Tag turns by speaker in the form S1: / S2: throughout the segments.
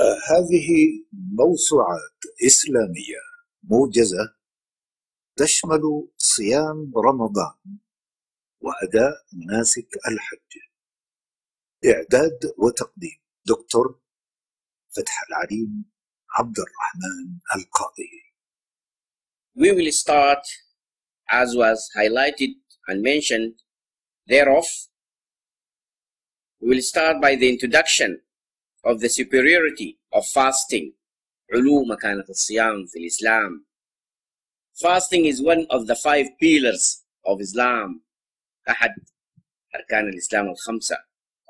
S1: هذه موسوعات إسلامية موجزة تشمل صيام رمضان وأداء مناسك الحج. إعداد وتقديم دكتور فتح العليم عبد الرحمن القاضي
S2: We will start, as was highlighted and mentioned thereof, we will start by the introduction of the superiority of fasting. علو مكانة الصيام في الإسلام. Fasting is one of the five pillars of Islam. أحد أركان الإسلام الخمسة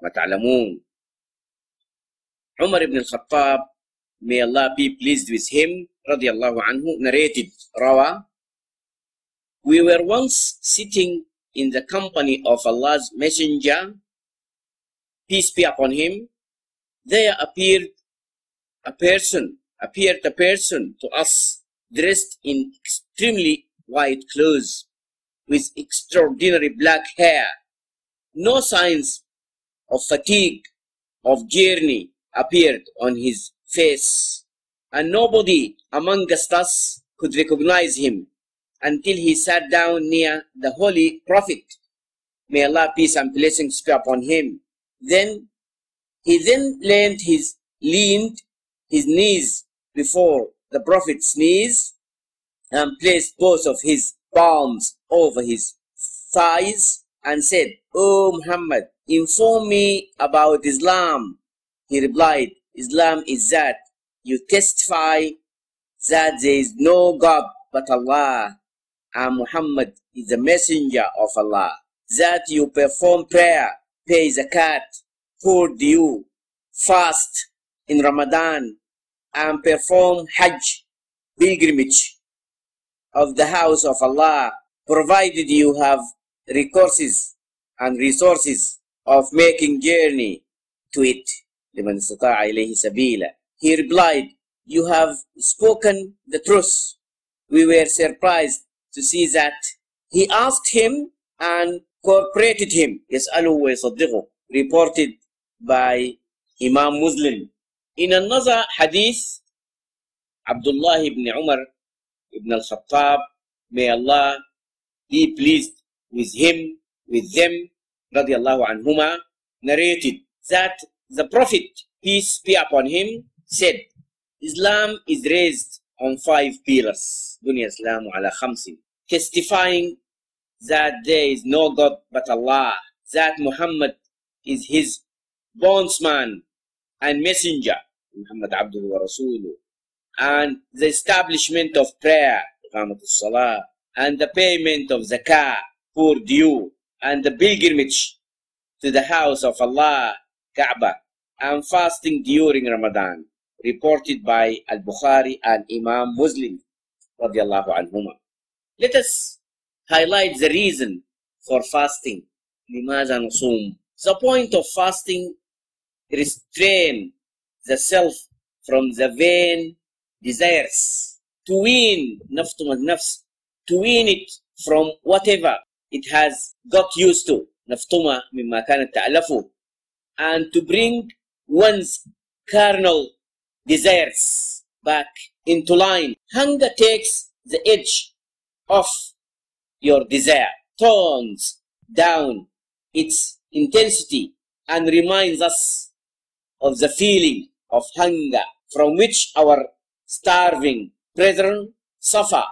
S2: كما تعلمون. عمر بن الخطاب may Allah be pleased with him رضي الله عنه narrated روى We were once sitting in the company of Allah's messenger peace be upon him there appeared a person appeared a person to us dressed in extremely white clothes with extraordinary black hair. No signs of fatigue of journey appeared on his face and nobody amongst us could recognize him until he sat down near the holy prophet. May allah peace and blessings be upon him. Then he then leaned his leaned his knees before the prophet's knees and placed both of his palms over his thighs and said, O Muhammad, inform me about Islam. He replied, Islam is that you testify that there is no God but Allah and Muhammad is the messenger of Allah. That you perform prayer, pay zakat, pour due, fast in Ramadan, and perform Hajj, pilgrimage of the house of Allah, provided you have recourses and resources of making journey to it. لمن استطاع إليه سبيلا. He replied, You have spoken the truth. We were surprised to see that. He asked him and cooperated him. يسأله ويصدقه. Reported by Imam Muslim. In another hadith, Abdullah ibn Umar ibn al-Khattab, may Allah be pleased with him, with them, radiallahu anhuma, narrated that the Prophet, peace be upon him, said, Islam is raised on five pillars, dunya Islamu ala khamsin, testifying that there is no God but Allah, that Muhammad is his bondsman and messenger, Muhammad Abdul wa Rasuluh, and the establishment of prayer, salah, and the payment of zakah, poor due, and the pilgrimage to the house of Allah, Kaaba, and fasting during Ramadan, reported by Al-Bukhari and Imam Muslim, radiallahu anhuma. Let us highlight the reason for fasting. لماذا نصوم? The point of fasting restrain the self from the vain desires, to win. nafs nafs, to win it from whatever it has got used to, naftuma mimma kanat ta'lafu, and to bring one's carnal desires back into line. Hunger takes the edge off your desire, tones down its intensity, and reminds us of the feeling of hunger from which our starving brethren suffer.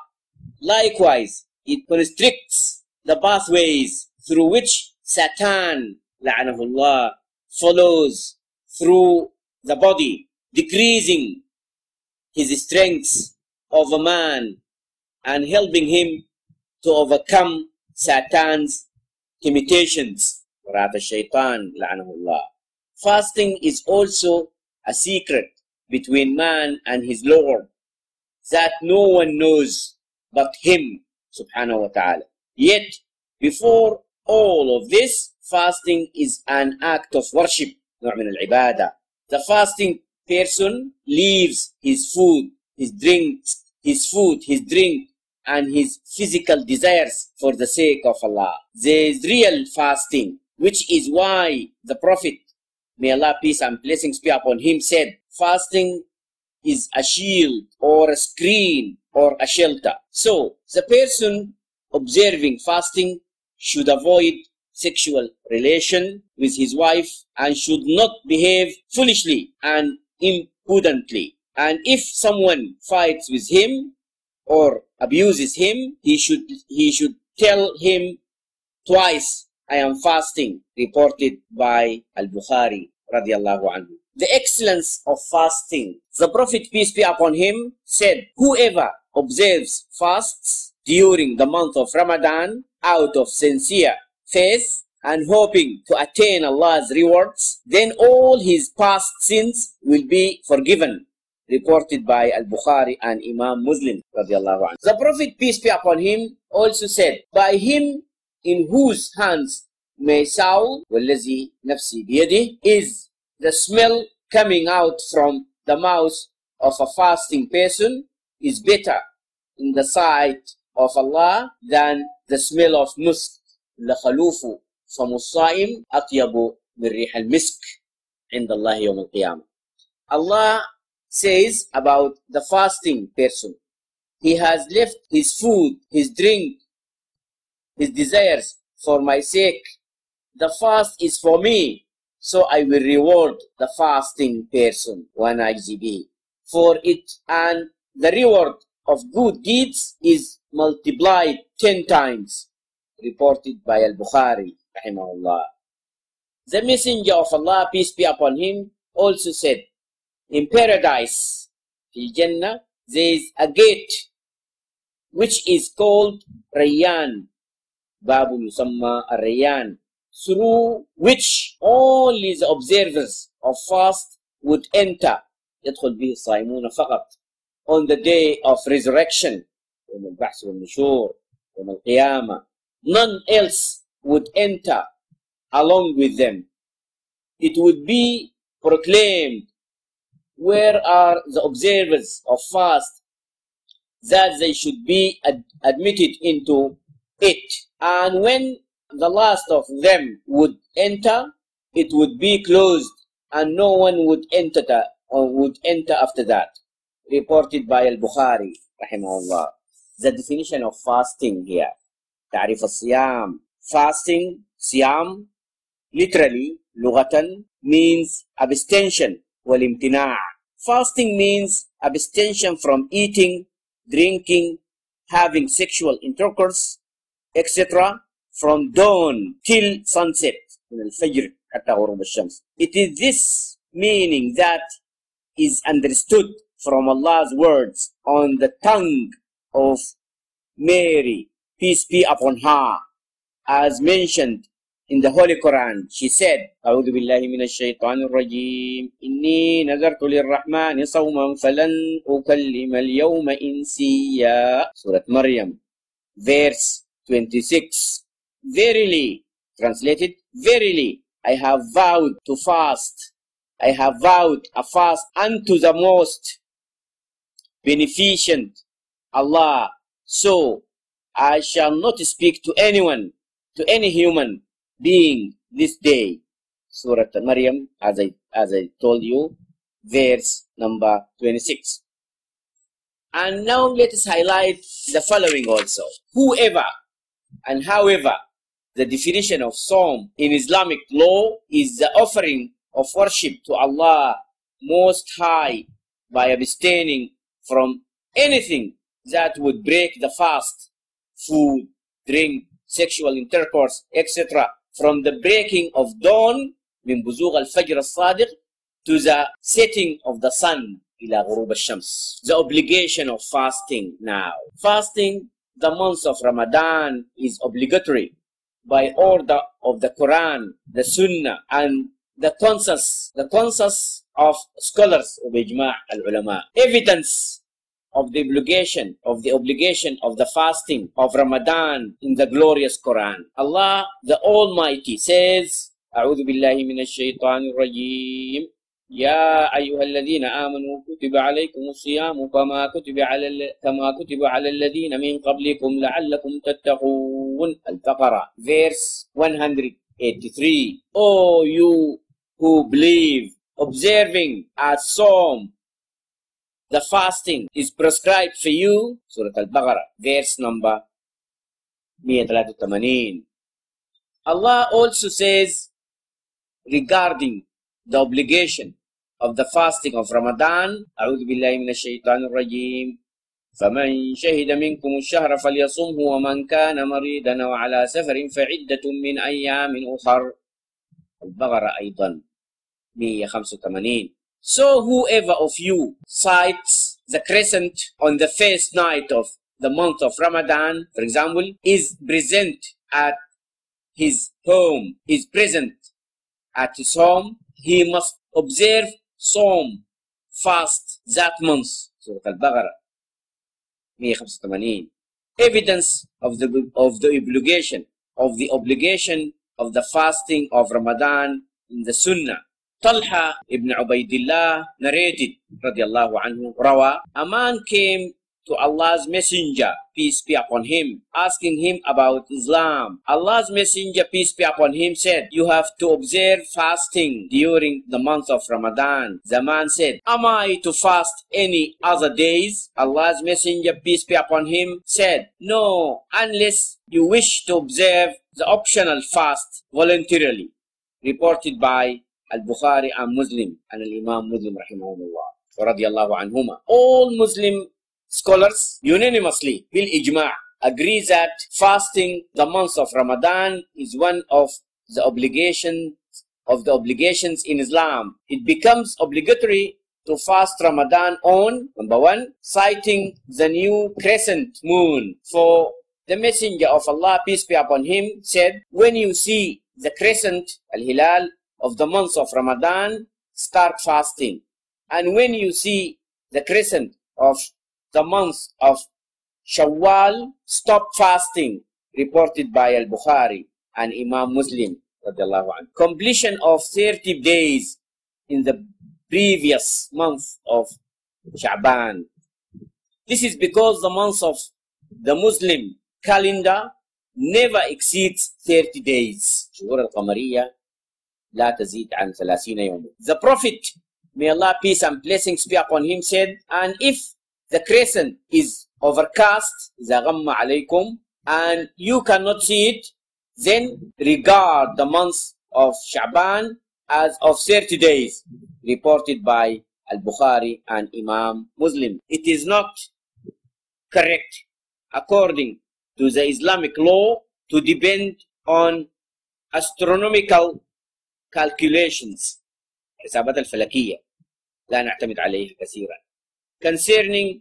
S2: Likewise, it constricts the pathways through which Satan, la'anahullah, follows through the body, decreasing his strength of a man and helping him to overcome Satan's temptations. Rather, shaitan, la'anahullah. Fasting is also a secret between man and his Lord that no one knows but him, subhanahu wa ta'ala. Yet, before all of this, fasting is an act of worship, al-ibadah. The fasting person leaves his food, his drinks, his food, his drink, and his physical desires for the sake of Allah. There is real fasting, which is why the Prophet may Allah peace and blessings be upon him, said, fasting is a shield or a screen or a shelter. So the person observing fasting should avoid sexual relation with his wife and should not behave foolishly and impudently. And if someone fights with him or abuses him, he should he should tell him twice, I am fasting, reported by Al-Bukhari radiallahu anhu. The excellence of fasting. The Prophet, peace be upon him, said, whoever observes fasts during the month of Ramadan out of sincere faith and hoping to attain Allah's rewards, then all his past sins will be forgiven. Reported by Al-Bukhari and Imam Muslim. The Prophet, peace be upon him, also said, By him in whose hands may Saul, والذي نفسي بيده, is the smell coming out from the mouth of a fasting person is better in the sight of Allah than the smell of musk. لخلوف فم الصائم أطيب من ريح المسك عند الله يوم القيامة. Allah says about the fasting person, he has left his food, his drink, his desires for my sake. The fast is for me, so I will reward the fasting person, one IGB, for it, and the reward of good deeds is multiplied ten times, reported by Al-Bukhari, rahimahullah. The Messenger of Allah, peace be upon him, also said, in paradise, in Jannah, there is a gate which is called Rayyan, Babu Yusamma Rayyan, through which only the observers of fast would enter يدخل به الصائمون فقط on the day of resurrection يوم البحث والنشور يوم القيامة none else would enter along with them it would be proclaimed where are the observers of fast that they should be ad admitted into it and when the last of them would enter, it would be closed and no one would enter that, or would enter after that. Reported by Al-Bukhari, rahimahullah. The definition of fasting here. تعريف الصيام. Fasting, siyam, literally, لغة, means abstention, والامتناع. Fasting means abstention from eating, drinking, having sexual intercourse, etc from dawn till sunset It is this meaning that is understood from Allah's words on the tongue of Mary, peace be upon her, as mentioned in the Holy Quran. She said, أعوذ بالله من الشيطان الرجيم إني نذرت للرحمن صوما فلن أكلم اليوم إنسيا Surah Maryam, verse 26. Verily, translated, verily, I have vowed to fast. I have vowed a fast unto the most beneficent Allah. So I shall not speak to anyone, to any human being this day. Surah Maryam, as I, as I told you, verse number 26. And now let us highlight the following also. Whoever and however, the definition of sawm in Islamic law is the offering of worship to Allah Most High by abstaining from anything that would break the fast, food, drink, sexual intercourse, etc. From the breaking of dawn, من بزوغ الفجر الصادق, to the setting of the sun, إلى غروب الشمس. The obligation of fasting now. Fasting the month of Ramadan is obligatory by order of the Quran, the Sunnah, and the consensus, the consensus of scholars of Ijma' al-ulama. Evidence of the obligation of the obligation of the fasting of Ramadan in the glorious Quran. Allah the Almighty says, أعوذ بالله من الشيطان الرجيم يا أيها الذين آمنوا كتب عليكم الصيام كما كتب على كما كتب على الذين من قبلكم لعلكم تتقون البقرة verse 183 Oh you who believe observing a psalm the fasting is prescribed for you Surah Al-Baqarah verse number 183 Allah also says regarding the obligation of the fasting of Ramadan أعوذ بالله من الشيطان الرجيم فمن شهد منكم الشهر فليصمه ومن كان مريضا أو على سفر فعدة من أيام أخر البقرة أيضا 185 So whoever of you sights the crescent on the first night of the month of Ramadan, for example, is present at his home, is present at his home, he must observe Sawm fast that month. Surah Al-Baqarah 185 evidence of the of the obligation of the obligation of the fasting of Ramadan in the Sunnah. Talha ibn Ubaidillah narrated, radiallahu anhu, rawa, a man came to Allah's Messenger, peace be upon him, asking him about Islam. Allah's Messenger, peace be upon him, said, You have to observe fasting during the month of Ramadan. The man said, Am I to fast any other days? Allah's Messenger, peace be upon him, said, No, unless you wish to observe the optional fast voluntarily. Reported by Al-Bukhari and Muslim and Al-Imam Muslim anhuma. All Muslim Scholars unanimously, bil ijma' agree that fasting the month of Ramadan is one of the obligations of the obligations in Islam. It becomes obligatory to fast Ramadan on number one, sighting the new crescent moon. For the Messenger of Allah, peace be upon him, said, When you see the crescent, al-hilal, of the month of Ramadan, start fasting. And when you see the crescent of the month of Shawwal, stop fasting, reported by Al-Bukhari and Imam Muslim. Completion of 30 days in the previous month of Sha'ban. This is because the month of the Muslim calendar never exceeds 30 days. شهور القمرية لا تزيد عن 30 يوما. The Prophet, may Allah peace and blessings be upon him, said, and if the crescent is overcast, زغم عليكم, and you cannot see it, then regard the month of Sha'ban as of 30 days, reported by Al-Bukhari and Imam Muslim. It is not correct, according to the Islamic law, to depend on astronomical calculations حسابات الفلكية لا نعتمد عليه كثيرا concerning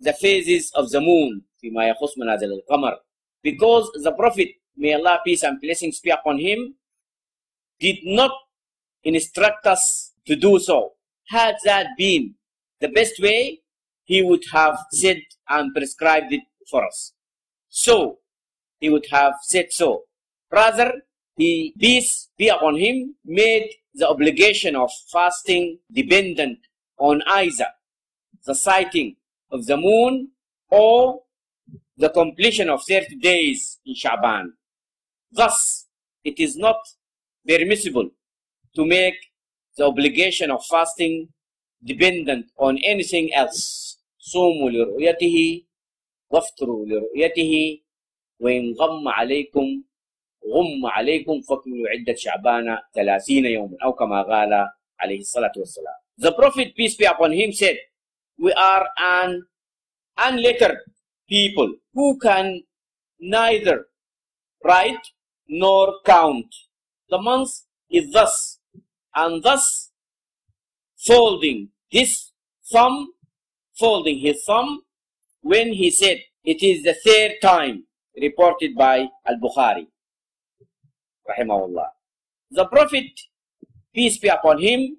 S2: the phases of the moon فيما يخص منازل القمر because the prophet may Allah peace and blessings be upon him did not instruct us to do so had that been the best way he would have said and prescribed it for us so he would have said so rather he peace be upon him made the obligation of fasting dependent on either the sighting of the moon or the completion of 30 days in Shaban. Thus, it is not permissible to make the obligation of fasting dependent on anything else. صوموا لرؤيته وافطروا لرؤيته وإن غم عليكم غم عليكم فاكملوا عدة شعبان ثلاثين يوما أو كما قال عليه الصلاة والسلام. The Prophet, peace be upon him, said, we are an unlettered people who can neither write nor count. The month is thus, and thus folding his thumb, folding his thumb, when he said, it is the third time, reported by Al-Bukhari. Rahimahullah. The Prophet, peace be upon him,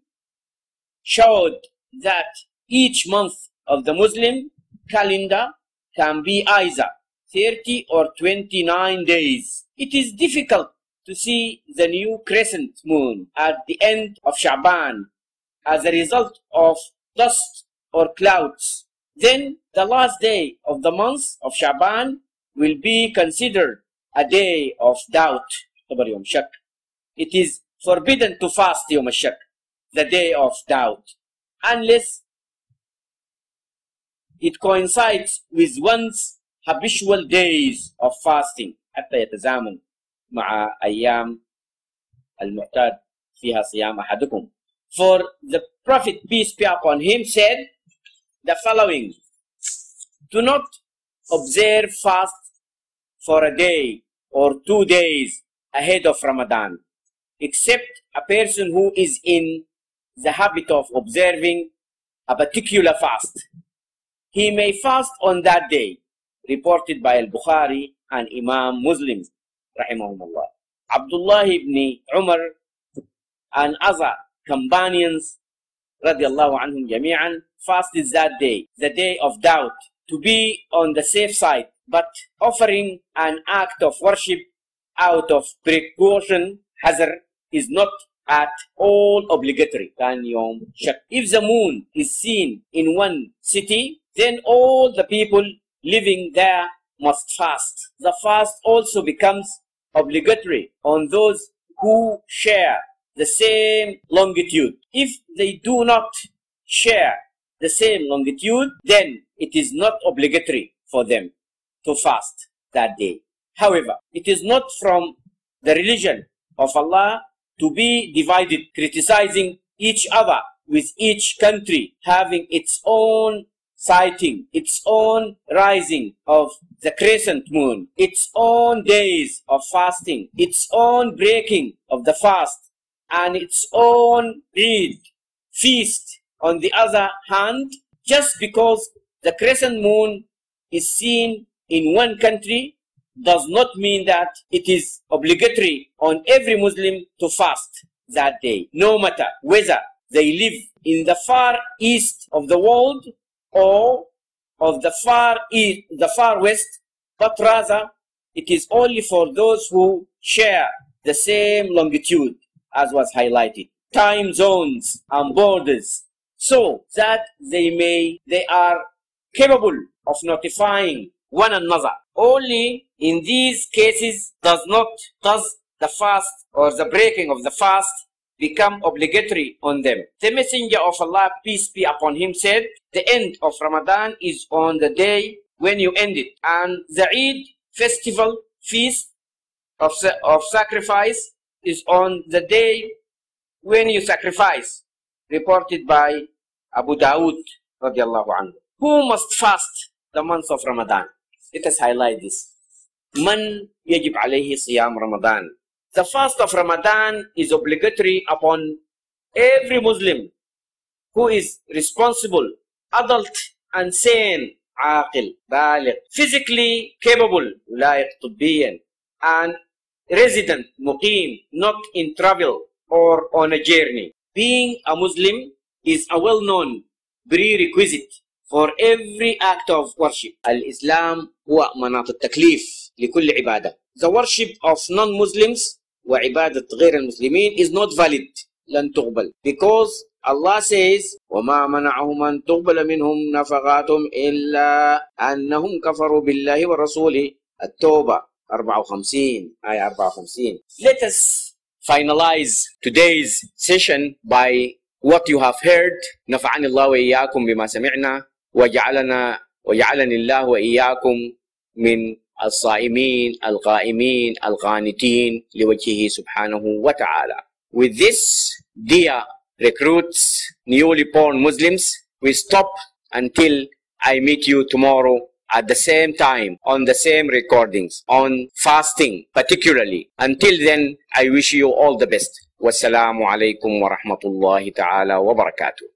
S2: showed that each month of the Muslim calendar can be either 30 or 29 days. It is difficult to see the new crescent moon at the end of Shaban as a result of dust or clouds. Then the last day of the month of Shaban will be considered a day of doubt. It is forbidden to fast Yom Shak, the day of doubt, unless it coincides with one's habitual days of fasting حتى يتزامن مع أيام المعتاد فيها صيام أحدكم for the prophet peace be upon him said the following do not observe fast for a day or two days ahead of Ramadan except a person who is in the habit of observing a particular fast. He may fast on that day, reported by Al-Bukhari and Imam Muslim, rahimahumullah. Abdullah ibn Umar and other companions, radiallahu anhum jami'an, fasted that day, the day of doubt, to be on the safe side, but offering an act of worship out of precaution, hazard, is not at all obligatory. If the moon is seen in one city, then all the people living there must fast. The fast also becomes obligatory on those who share the same longitude. If they do not share the same longitude, then it is not obligatory for them to fast that day. However, it is not from the religion of Allah to be divided, criticizing each other with each country having its own sighting, its own rising of the crescent moon, its own days of fasting, its own breaking of the fast, and its own Eid feast. On the other hand, just because the crescent moon is seen in one country does not mean that it is obligatory on every Muslim to fast that day, no matter whether they live in the far east of the world or of the far east, the far west, but rather it is only for those who share the same longitude as was highlighted, time zones and borders, so that they may they are capable of notifying one another. Only in these cases does not does the fast or the breaking of the fast become obligatory on them. The Messenger of Allah, peace be upon him, said, The end of Ramadan is on the day when you end it. And the Eid festival feast of, of sacrifice is on the day when you sacrifice, reported by Abu Dawood. Who must fast the month of Ramadan? Let us highlight this. Man yajib alayhi siyam Ramadan. The fast of Ramadan is obligatory upon every Muslim who is responsible, adult and sane, عاقل, بالغ, physically capable, لايق طبيا, and resident, muqim, not in travel or on a journey. Being a Muslim is a well-known prerequisite for every act of worship. الإسلام هو مناط التكليف لكل عبادة. The worship of non-Muslims وعبادة غير المسلمين is not valid. لن تقبل. Because Allah says وما منعهم أن تقبل منهم نفقاتهم إلا أنهم كفروا بالله ورسوله التوبة. 54 آية 54 Let us finalize today's session by what you have heard. نفعني الله وإياكم بما سمعنا. وجعلنا وجعلني الله وإياكم من الصائمين القائمين القانتين لوجهه سبحانه وتعالى. With this, dear recruits, newly born Muslims, we stop until I meet you tomorrow at the same time on the same recordings on fasting particularly. Until then, I wish you all the best. Wassalamu alaikum wa rahmatullahi ta'ala wa barakatuh.